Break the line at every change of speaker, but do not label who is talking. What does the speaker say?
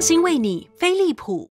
心为你飞利浦